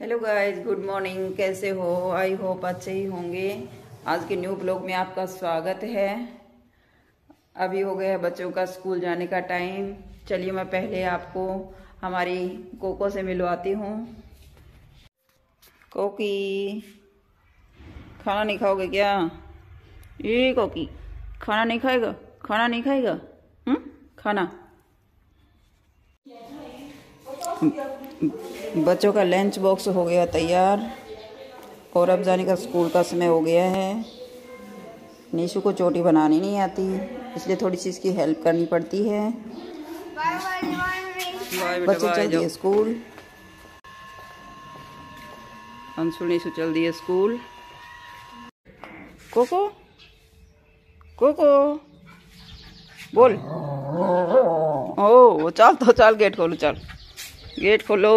Hello guys good morning कैसे हो? I hope अच्छे ही होंगे। आज के न्यू ब्लॉग में आपका स्वागत है। अभी हो गया है बच्चों का स्कूल जाने का टाइम चलिए मैं पहले आपको हमारी कोको से मिलवाती हूँ। कोकी, खाना नहीं खाओगे क्या? ये कोकी, खाना नहीं खाएगा? खाना नहीं खाएगा? हम्म खाना। बच्चों का लंच बॉक्स हो गया तैयार। और अब जाने का स्कूल का समय हो गया है। नीशू को चोटी बनानी नहीं आती, इसलिए थोड़ी सी इसकी हेल्प करनी पड़ती है। बच्चे, चल दिए स्कूल। अंशु नीशु, चल दिए स्कूल। कोको कोको, बोल। ओ चल तो चल, गेट खोलो, चल। गेट खोलो।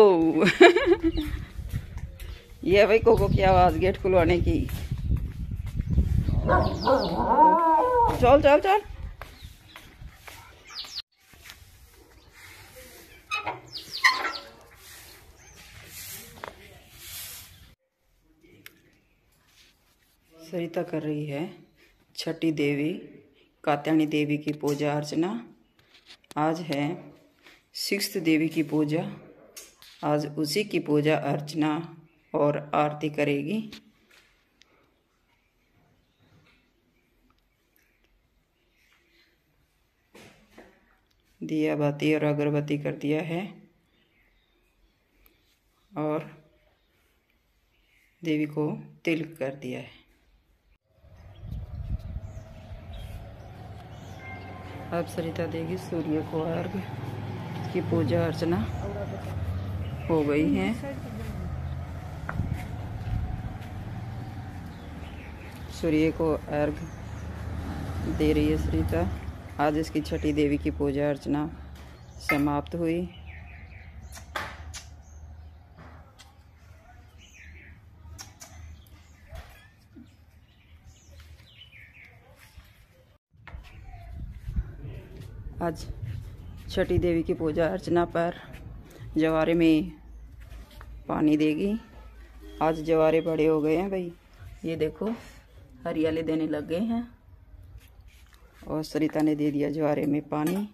ये भाई कोको की आवाज़, गेट खुलवाने की। चल चल चल। सरिता कर रही है छठी देवी, कात्यायनी देवी की पूजा अर्चना। आज है सिक्स देवी की पूजा। आज उसी की पूजा अर्चना और आरती करेगी। दिया बाती और अगरबत्ती कर दिया है और देवी को तिलक कर दिया है। अब सरिता देगी सूर्य को अर्घ की पूजा अर्चना हो गई है। सूर्य को अर्घ दे रही है सरिता आज इसकी छठी देवी की पूजा अर्चना समाप्त हुई। आज छठी देवी की पूजा अर्चना पर जवारे में पानी देगी। आज जवारे बड़े हो गए हैं भाई। ये देखो हरियाली देने लग गए हैं। और सरिता ने दे दिया जवारे में पानी।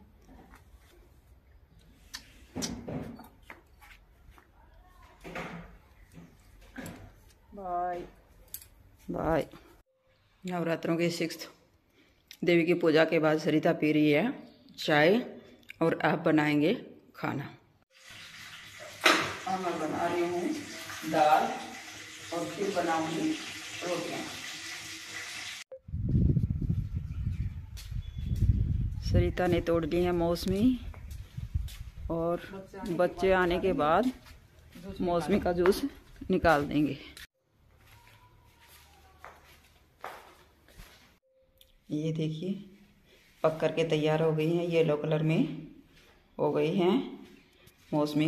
बाय। बाय। नवरात्रों के सिक्स देवी की पूजा के बाद सरिता पी रही है चाय और आप बनाएँगे खाना। अब मैं बना रही हूँ दाल और फिर बनाऊँगी रोटियाँ। सरिता ने तोड़ ली है मौसमी और बच्चे आने के बाद मौसमी का जूस निकाल देंगे। ये देखिए पक कर के तैयार हो गई हैं येलो कलर में हो गई हैं मौसमी।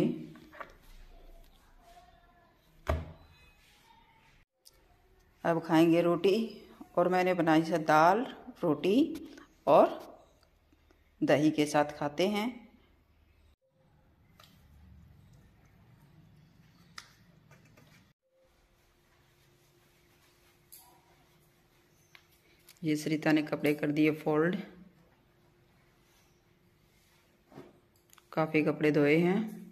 अब खाएँगे रोटी और मैंने बनाई है दाल, रोटी और दही के साथ खाते हैं। ये सरिता ने कपड़े कर दिए फोल्ड। काफ़ी कपड़े धोए हैं।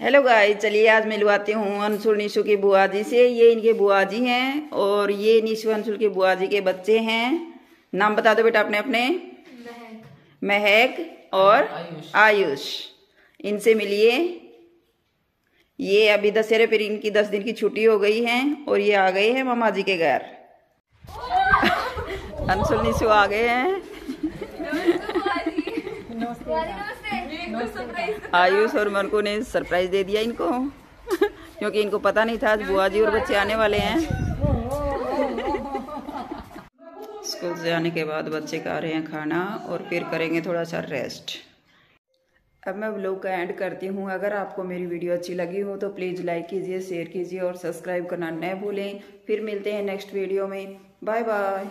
हेलो गाय चलिए आज मिलवाती हूँ अंशुल निशु की बुआ जी से। ये इनके बुआ जी हैं और ये निशु अंशुल की बुआ जी के बच्चे हैं। नाम बता दो बेटा अपने अपने। महक और आयुष। इनसे मिलिए। ये अभी दशहरे पर इनकी दस दिन की छुट्टी हो गई है और ये आ गए हैं मामा जी के घर। अंशुल निशु आ गए हैं। आयुष और मनकू ने सरप्राइज़ दे दिया इनको। क्योंकि इनको पता नहीं था आज बुआ जी और बच्चे आने वाले हैं। स्कूल से आने के बाद बच्चे खा रहे हैं खाना और फिर करेंगे थोड़ा सा रेस्ट अब मैं ब्लॉग का एंड करती हूँ। अगर आपको मेरी वीडियो अच्छी लगी हो तो प्लीज़ लाइक कीजिए शेयर कीजिए और सब्सक्राइब करना न भूलें। फिर मिलते हैं नेक्स्ट वीडियो में। Bye bye